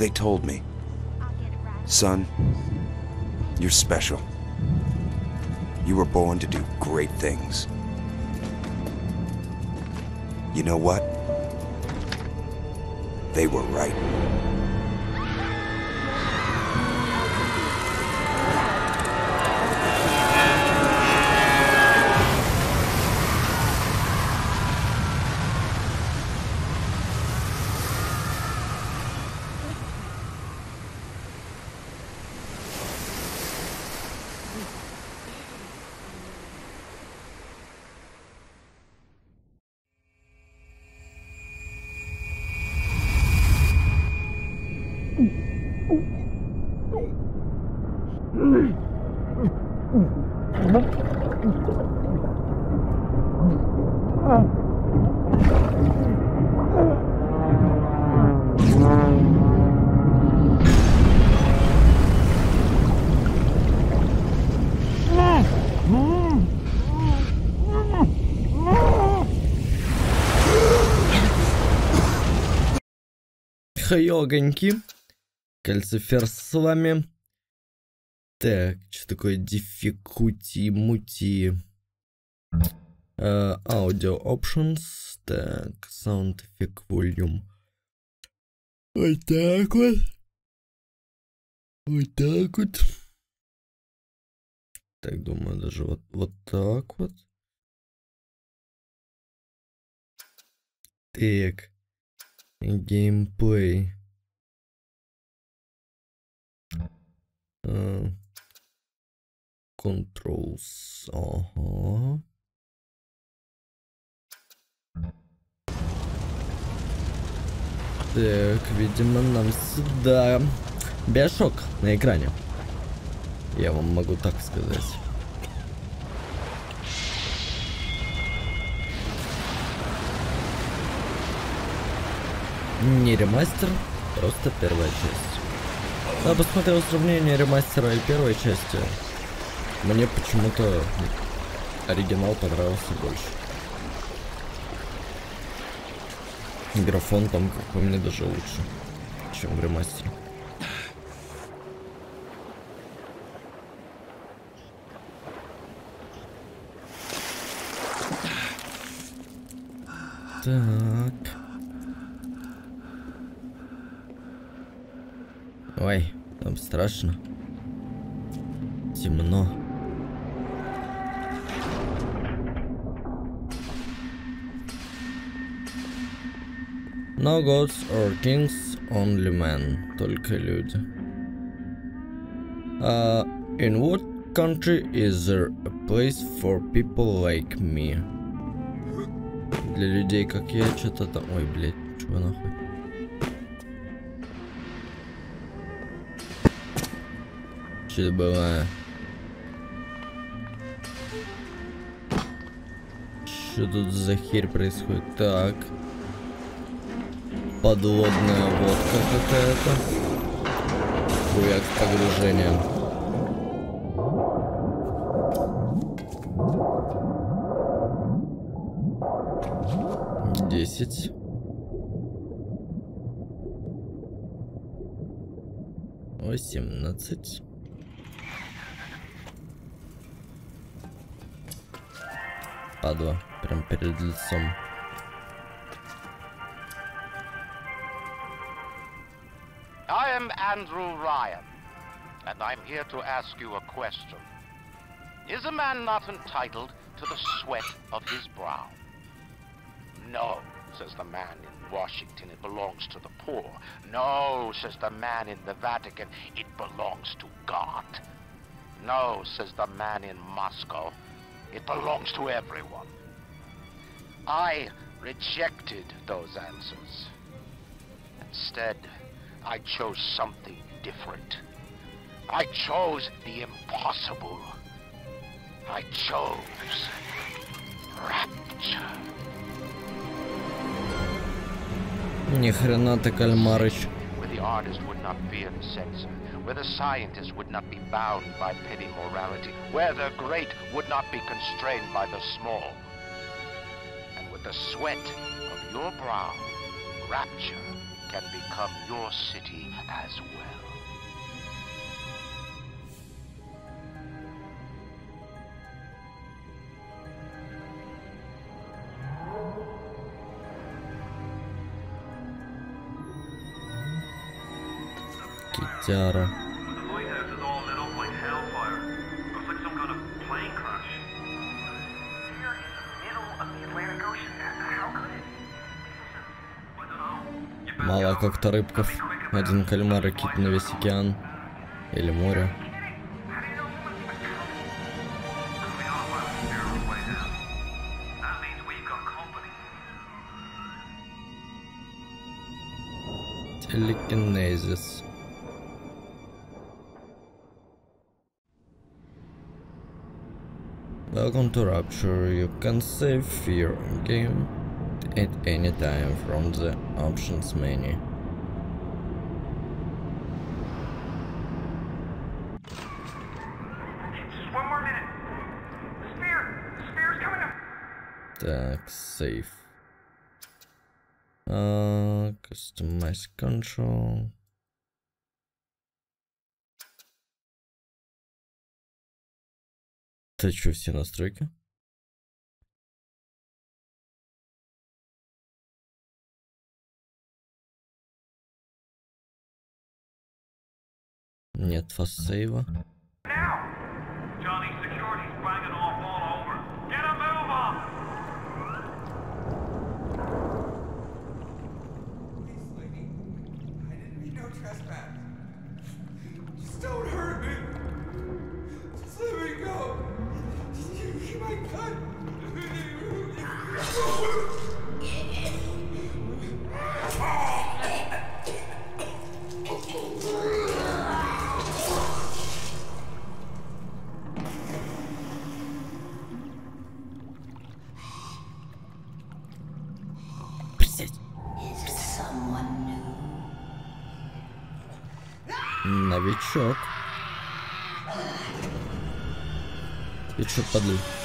They told me. Son, you're special. You were born to do great things. You know what? They were right. Хайогоньки. Кальциферс с вами. Так, что такое диффикути-мути? Аудио uh, options. Так, sound effect volume. Вот так вот. Вот так вот. Так, думаю, даже вот, вот так вот. Так. Геймплей. Controls. Ага. Так, видимо, нам сюда. Биошок на экране. Я вам могу так сказать. Не ремастер, просто первая часть. Я посмотрел сравнение ремастера и первой части. Мне почему-то оригинал понравился больше. Графон там, как по мне, даже лучше, чем в ремастере. Так. Ой, там страшно. Темно. No gods or kings, only men. Только люди. Uh, in what country is there a place for people like me? Для людей, как я, что-то там... Ой, блядь, чего нахуй? Это было? Что тут за херь происходит? Так. Подводная водка какая-то. Хуяк с. Десять. Восемнадцать. Падла. Прям перед лицом. I am Andrew Ryan, and I'm here to ask you a question. Is a man not entitled to the sweat of his brow? No, says the man in Washington, it belongs to the poor. No, says the man in the Vatican, it belongs to God. No, says the man in Moscow, it belongs to everyone. I rejected those answers. Instead, I chose something different. I chose the impossible. I chose rapture. Ни хрена ты, Кальмарыч. Where the artist would not fear the censor, where the scientist would not be bound by petty morality, where the great would not be constrained by the small. And with the sweat of your brow, rapture can become your city as well. Котяра. Мало как-то рыбков. Один кальмар и кит на весь океан. Или море. телекинезис. Welcome to Rapture, you can save your game at any time from the options menu. Так, save. Uh, customize control. Это что, все настройки? Нет фаст сейва. padlou.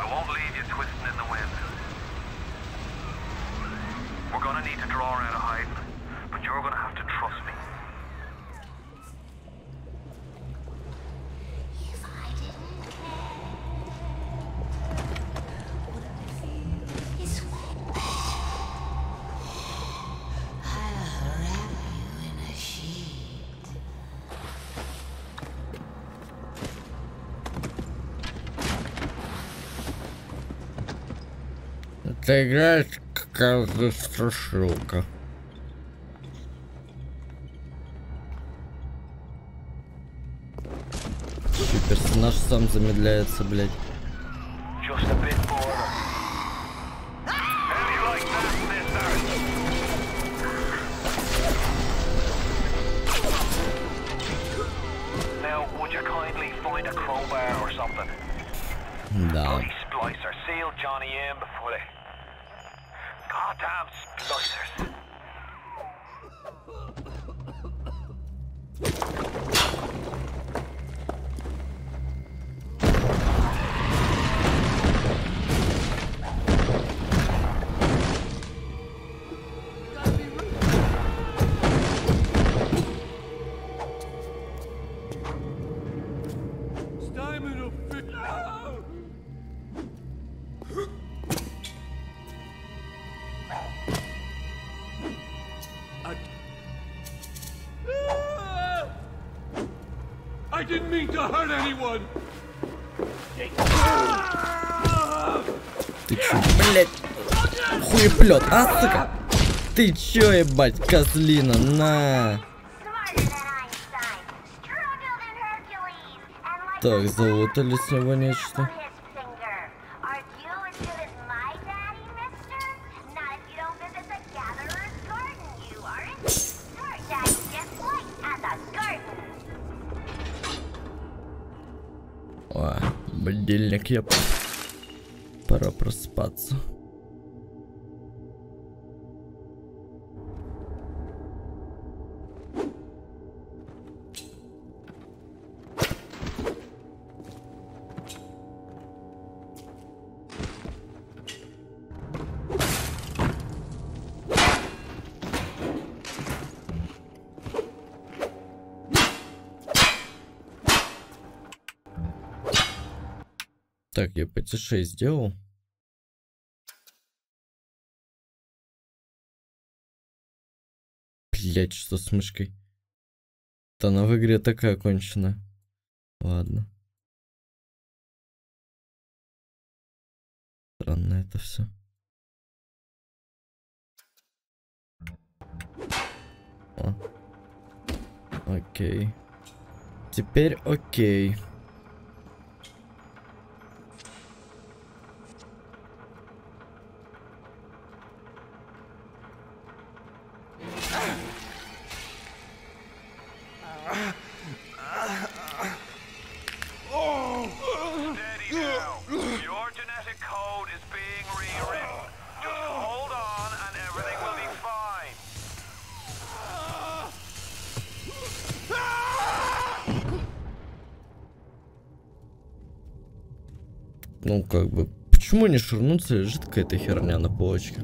I won't leave you. это играет какая-то страшилка. И персонаж сам замедляется, блядь. Да. Please splice our seal, Johnny, in before they Goddamn splicers. Ты чё, блядь? Хуеплет, а, сука? Ты чё, ебать, козлина, на. Так, the заутали с него нечто. aqui, ó. Para o próximo. ПТ-6 сделал. Блять, что с мышкой? Да она в игре такая конченая. Ладно. Странно это все. О. Окей. Теперь окей. Ширнуться? Лежит какая-то херня на полочке.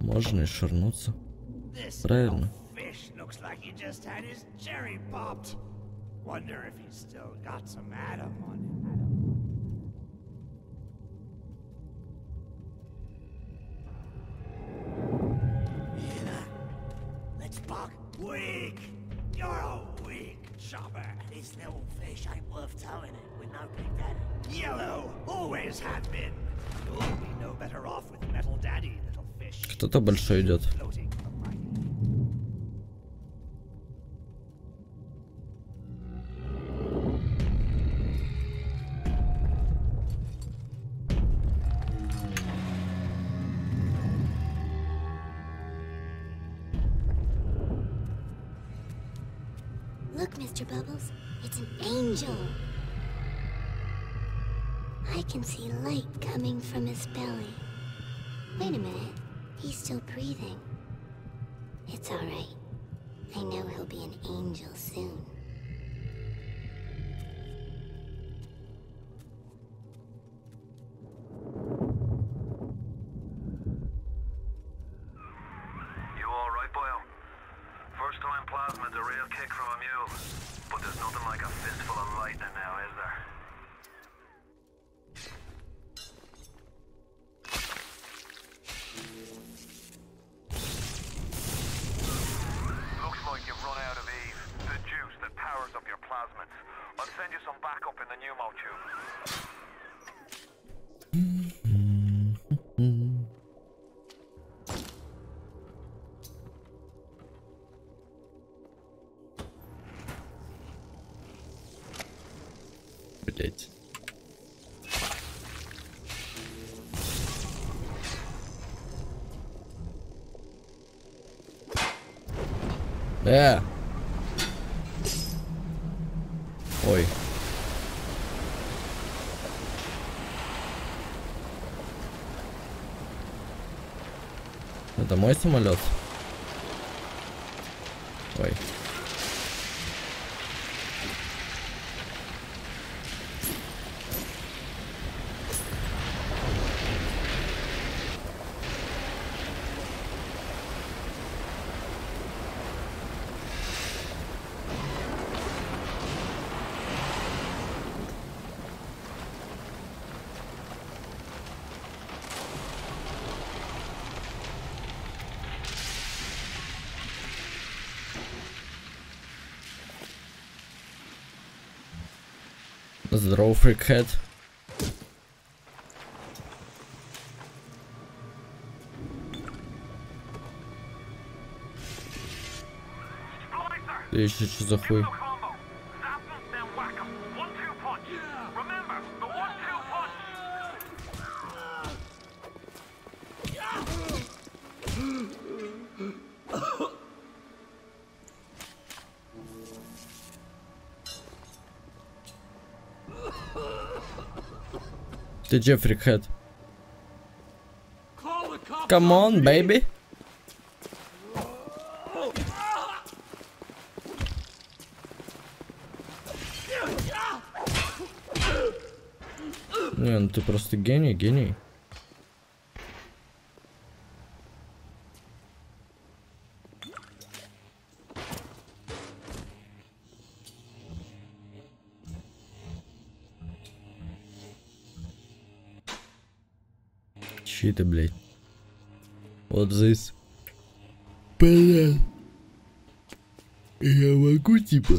Можно и ширнуться. This Правильно. Wonder if he's still got some Adam on him. From his belly. Wait a minute, he's still breathing. It's alright. I know he'll be an angel soon. Э! Ой. Это мой самолет. Ой. Здорово, фрикхед. Ты еще что за хуй? the Jeffrey head. Come on, baby. Не, ну ты просто гений, гений. защиты, блядь. Вот здесь. Блядь. Я могу, типа...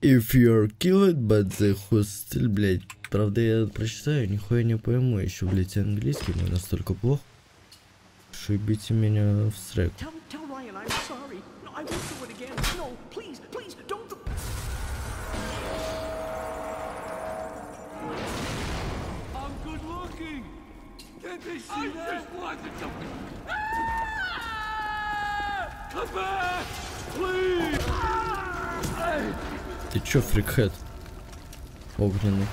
If you're killed, but the hostile, блядь. Правда, я прочитаю, нихуя не пойму. Еще, блядь, английский, мой настолько плохо. Шибите меня в срек. Ты чё, фрикхед? Огненный.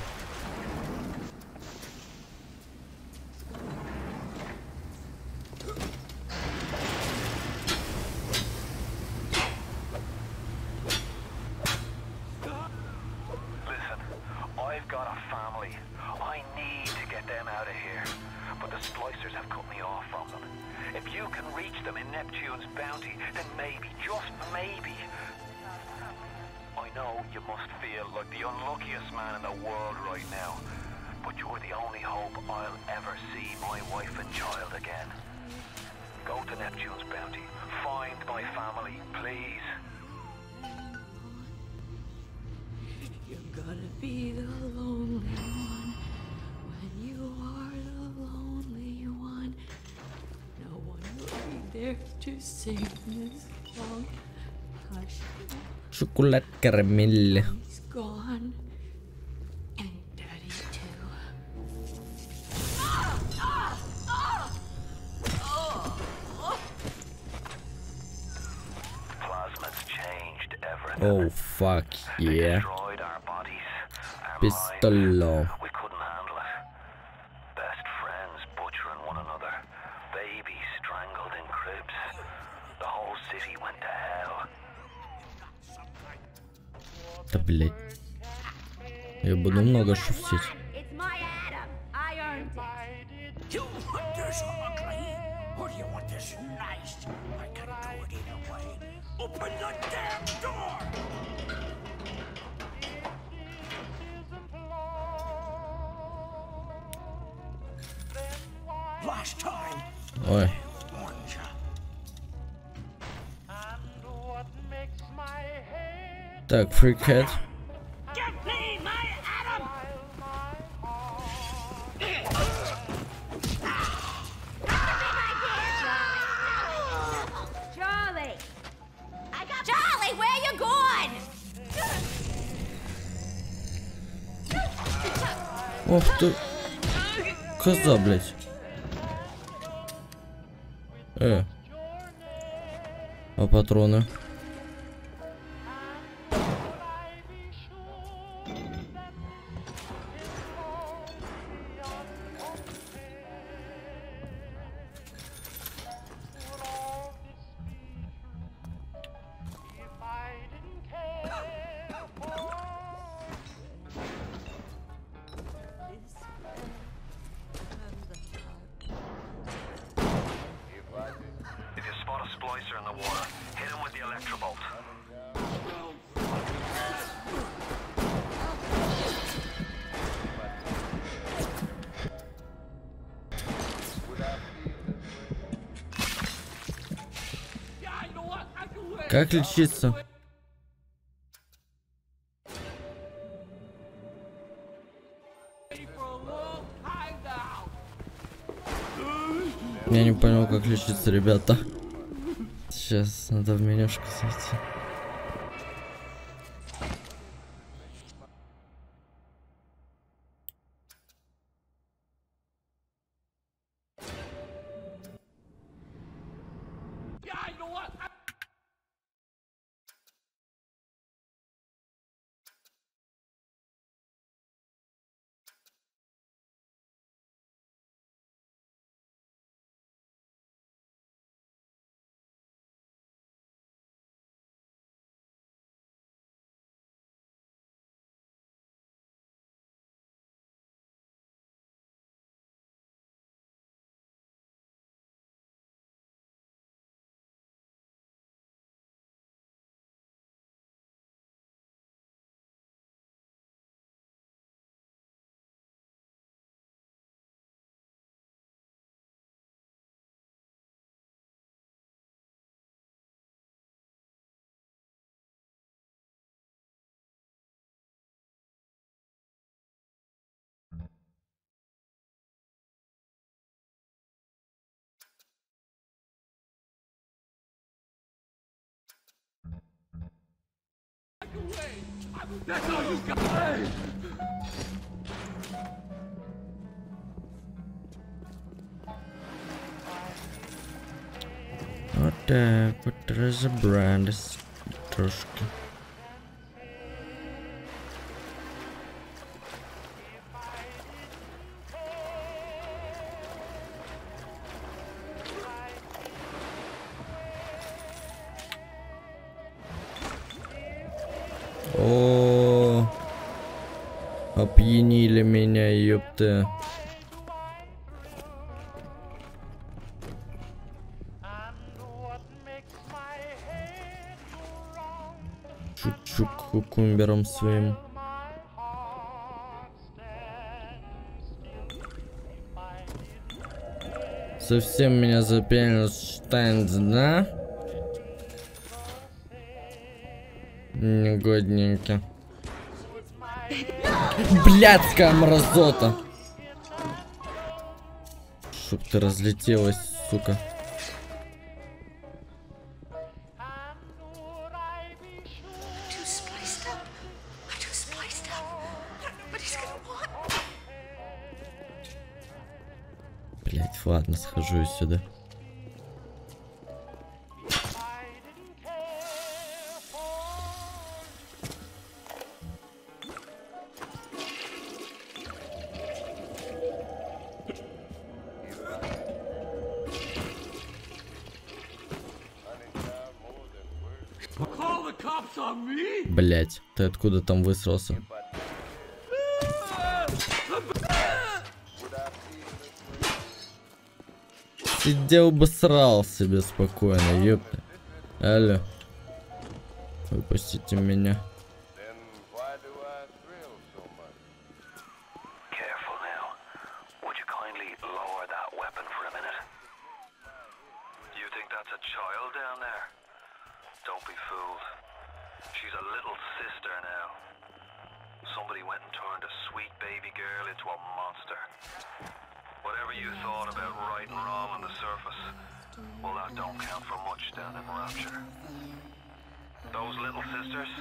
Long hush. Chocolate caramel. He's gone. And too. Ah, ah, ah. Oh. Plasma's changed everything. Oh fuck, yeah. Pistol. блядь. Я буду много шуфтить. Freakhead. Ох ты, коза, блядь. Э, а патроны? Как лечиться? Я не понял, как лечиться, ребята. Сейчас надо в менюшку зайти. Вот так вот разобрались трошки. О, ёпта. Шучу кукумбером своим. Совсем меня запенил штанц, да? Негодненько. Блядская мразота! Чтоб ты разлетелась, сука. Блять, ладно, схожу сюда. Ты откуда там высрался? Сидел бы срал себе спокойно, ёпта. Алло. Выпустите меня. Don't be fooled. She's a little sister now. Somebody went and turned a sweet baby girl into a monster. Whatever you thought about right and wrong on the surface, well, that don't count for much down in Rapture. Those little sisters,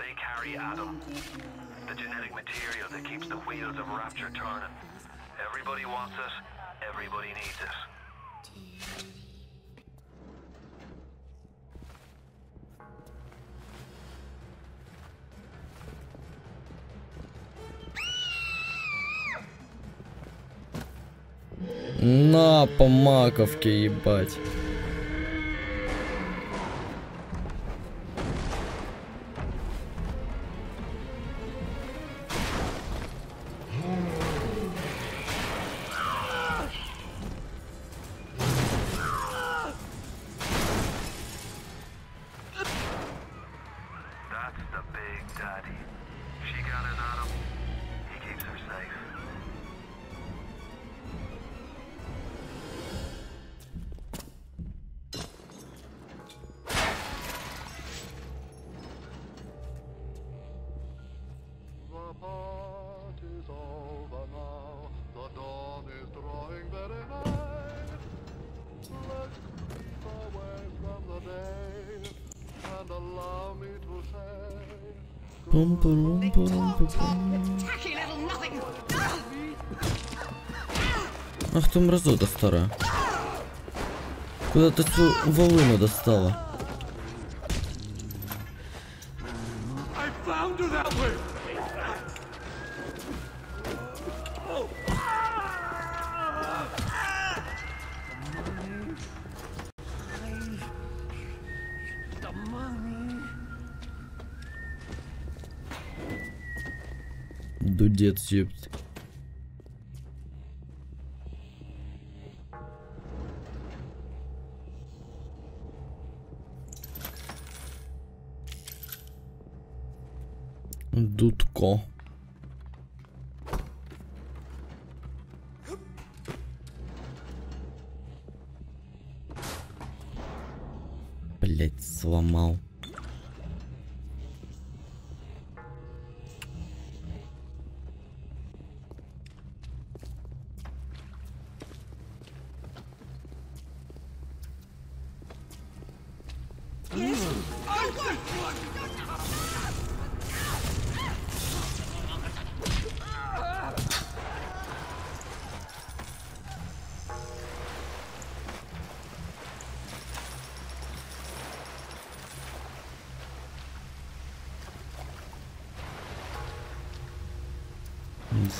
they carry Adam, the genetic material that keeps the wheels of Rapture turning. Everybody wants it, everybody needs it. На, по маковке, ебать. Tacky little nothing. Ах ты мразота старая. Куда ты цю волыну достала? Дудец, ёпт.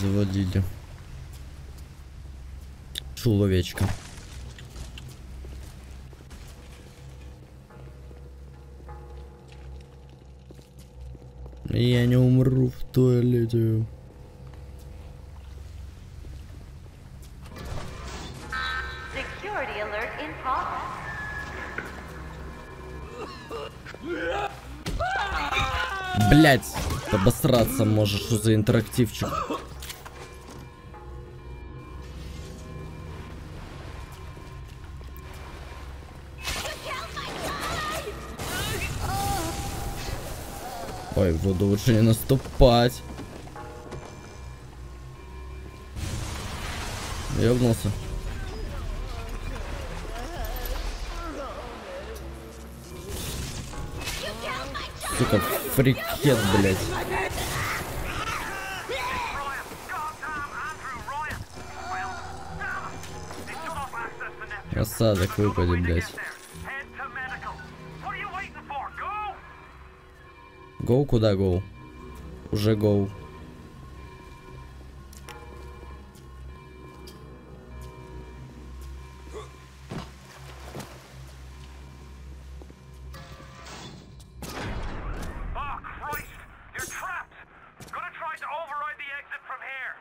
Завалили. Человечка. Я не умру в туалете. Блять, обосраться можешь, за интерактивчик. Ой, воду лучше не наступать. Ёбнулся. Сука, фрикет, блядь. Осадок выпади, блядь. Override the exit from here!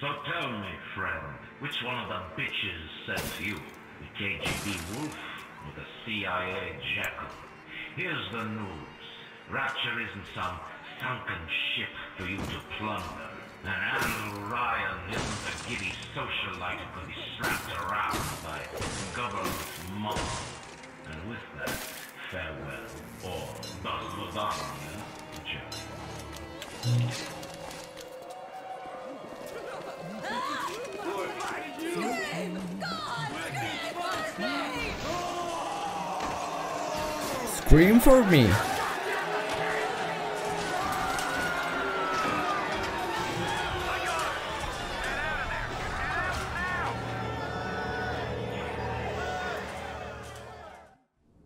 So tell me, friend, which one of the bitches sent you? the KGB wolf or the CIA jackal. Here's the news. Rapture isn't some sunken ship for you to plunder. And Andrew Ryan isn't a giddy socialite who can be slapped around by government mob. And with that, farewell, or Basbodania, Jerry. Scream for me.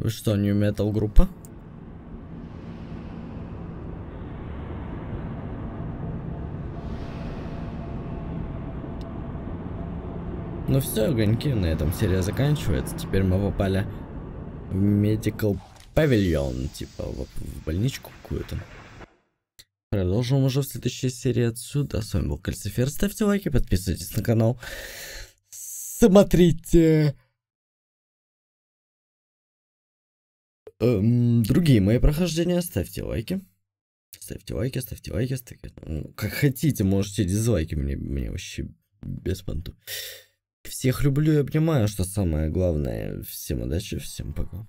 Что, New Metal группа? Ну все, огоньки, на этом серия заканчивается. Теперь мы попали в Medical Pavilion, типа в, в больничку какую-то. Продолжим уже в следующей серии отсюда. С вами был Кальцифер. Ставьте лайки, подписывайтесь на канал. Смотрите эм, другие мои прохождения. Ставьте лайки. Ставьте лайки, ставьте лайки, ставьте... ну, Как хотите, можете дизлайки мне, мне вообще без понту. Всех люблю и обнимаю, что самое главное. Всем удачи, всем пока.